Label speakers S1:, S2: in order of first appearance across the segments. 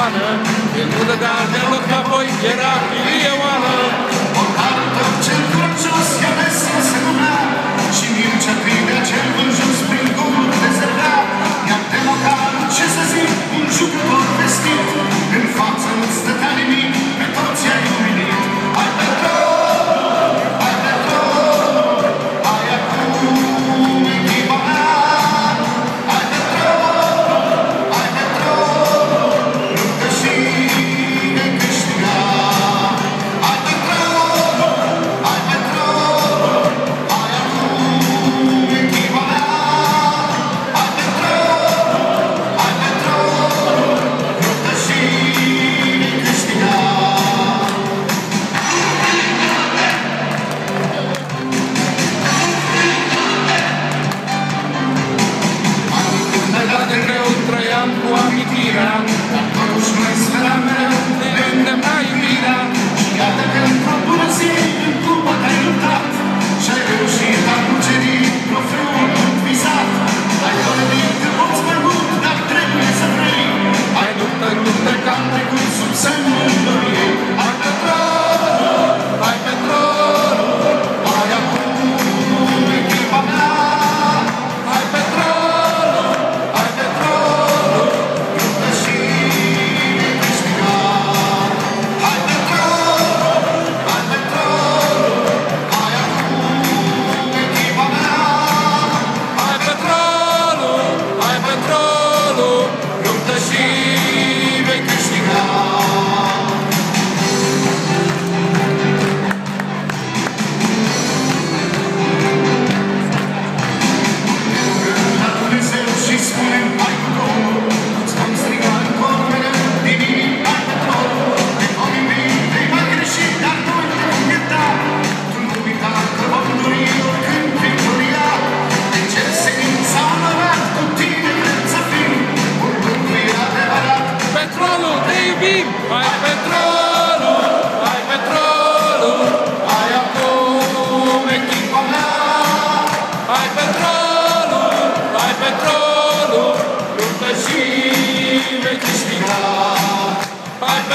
S1: Into the dark, would have died, never you. get out, the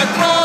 S1: Oh.